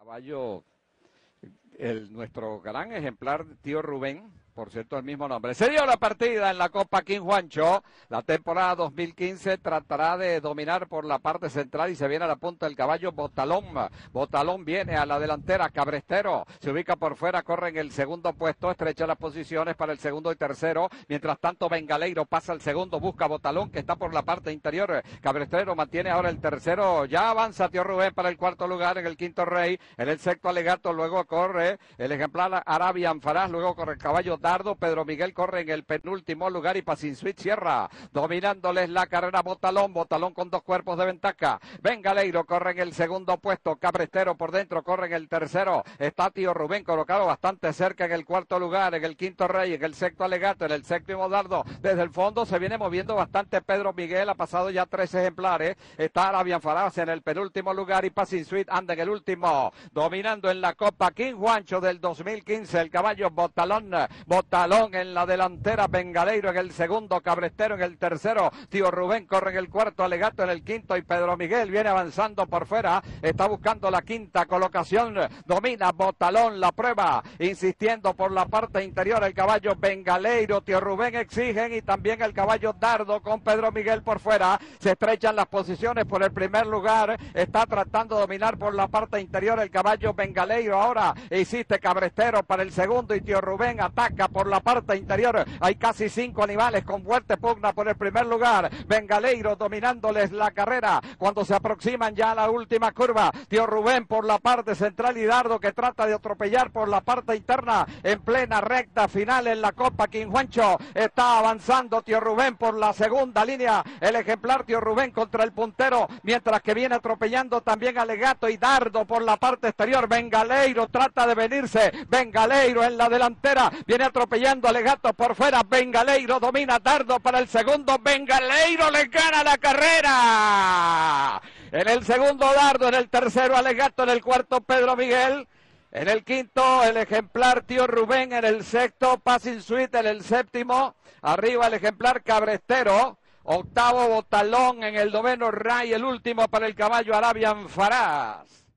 Caballo, el, nuestro gran ejemplar, tío Rubén, por cierto, el mismo nombre. Se dio la partida en la Copa King Juancho. La temporada 2015 tratará de dominar por la parte central y se viene a la punta del caballo Botalón. Botalón viene a la delantera. Cabrestero se ubica por fuera, corre en el segundo puesto, estrecha las posiciones para el segundo y tercero. Mientras tanto, Bengaleiro pasa al segundo, busca Botalón que está por la parte interior. Cabrestero mantiene ahora el tercero. Ya avanza Tío Rubén para el cuarto lugar en el quinto rey. En el sexto alegato, luego corre el ejemplar Arabian Faraz, luego corre el caballo Pedro Miguel corre en el penúltimo lugar y Suite cierra, dominándoles la carrera Botalón, Botalón con dos cuerpos de ventaja. Leiro corre en el segundo puesto, Cabrestero por dentro corre en el tercero. Está Tío Rubén colocado bastante cerca en el cuarto lugar, en el quinto rey, en el sexto alegato, en el séptimo dardo. Desde el fondo se viene moviendo bastante Pedro Miguel, ha pasado ya tres ejemplares. Está Arabian Faraz en el penúltimo lugar y Suite anda en el último, dominando en la Copa King Juancho del 2015 el caballo Botalón. Botalón en la delantera, Bengaleiro en el segundo, Cabrestero en el tercero, Tío Rubén corre en el cuarto, Alegato en el quinto y Pedro Miguel viene avanzando por fuera, está buscando la quinta colocación, domina Botalón la prueba, insistiendo por la parte interior el caballo Bengaleiro, Tío Rubén exigen y también el caballo Dardo con Pedro Miguel por fuera, se estrechan las posiciones por el primer lugar, está tratando de dominar por la parte interior el caballo Bengaleiro ahora, insiste Cabrestero para el segundo y Tío Rubén ataca por la parte interior. Hay casi cinco animales con fuerte pugna por el primer lugar. Bengaleiro dominándoles la carrera cuando se aproximan ya a la última curva. Tío Rubén por la parte central y Dardo que trata de atropellar por la parte interna en plena recta final en la Copa Quinjuancho. Está avanzando Tío Rubén por la segunda línea. El ejemplar Tío Rubén contra el puntero, mientras que viene atropellando también Alegato y Dardo por la parte exterior. Bengaleiro trata de venirse. Bengaleiro en la delantera. Viene atropellando a Legato por fuera. Bengaleiro domina Dardo para el segundo. Bengaleiro le gana la carrera. En el segundo Dardo, en el tercero Alegato, en el cuarto Pedro Miguel. En el quinto, el ejemplar Tío Rubén. En el sexto, Passing Suite. En el séptimo, arriba el ejemplar Cabrestero. Octavo, Botalón. En el noveno, Ray. El último para el caballo Arabian Faraz.